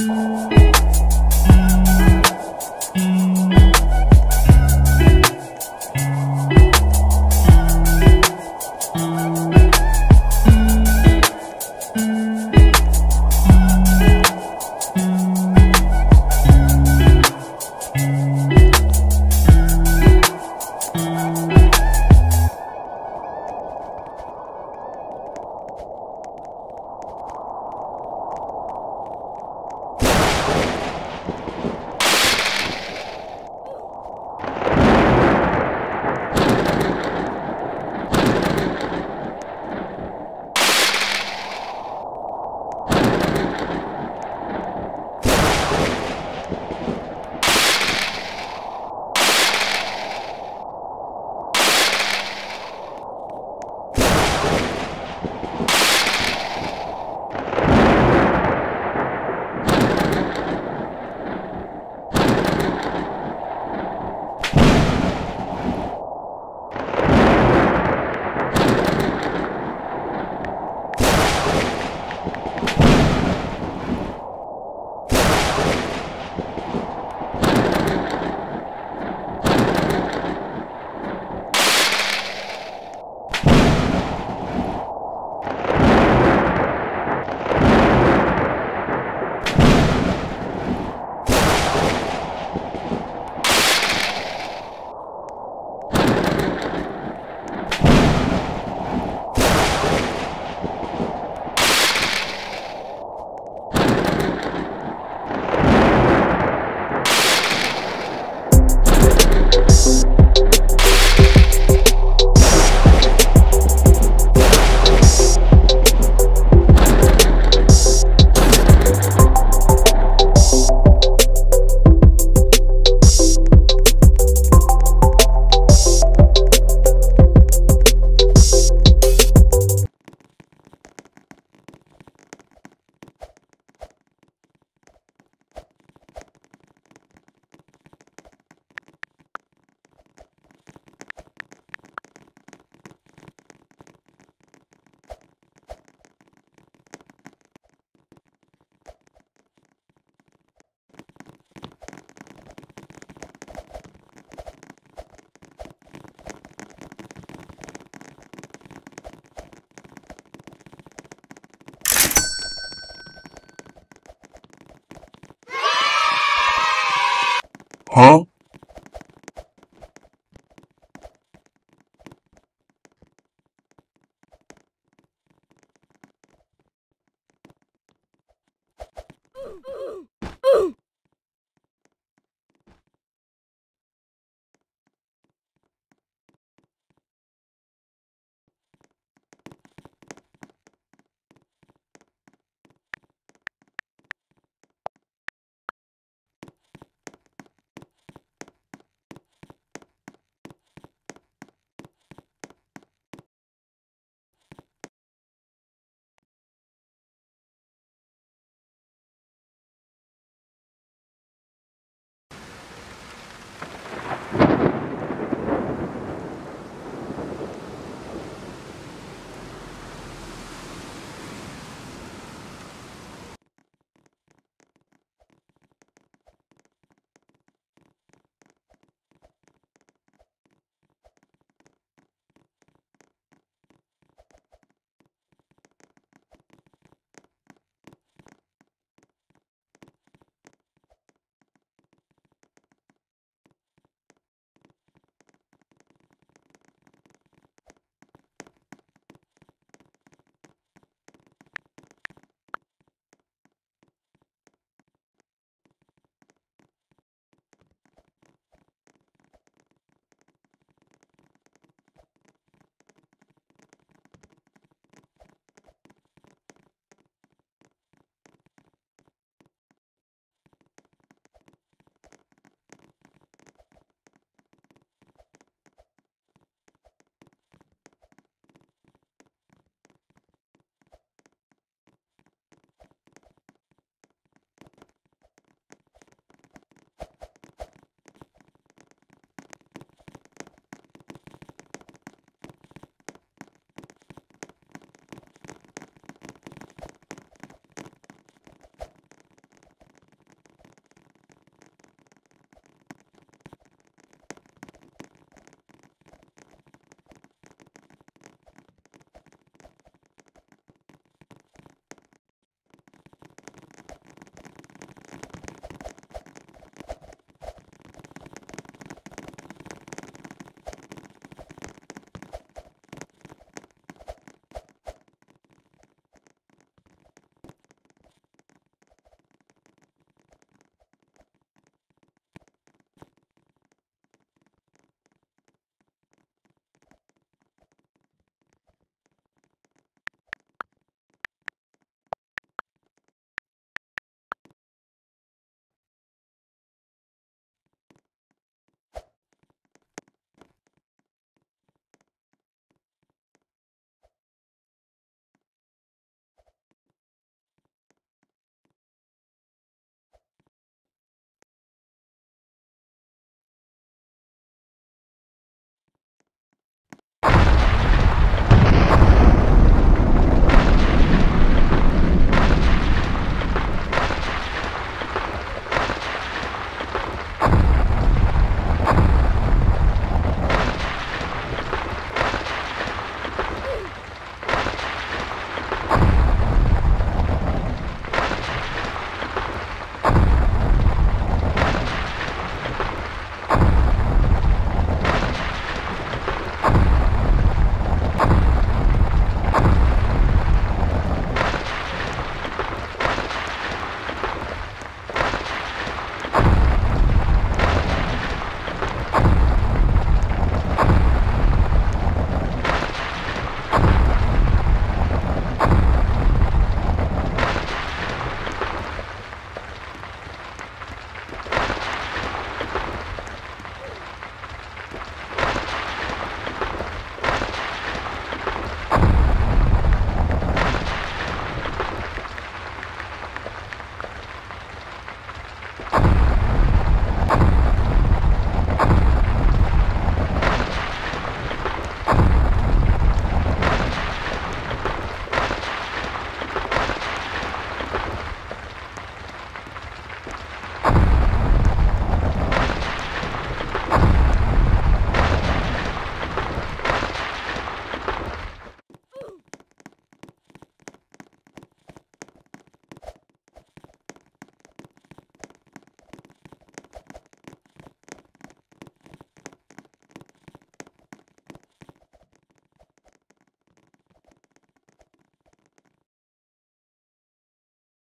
Oh. huh?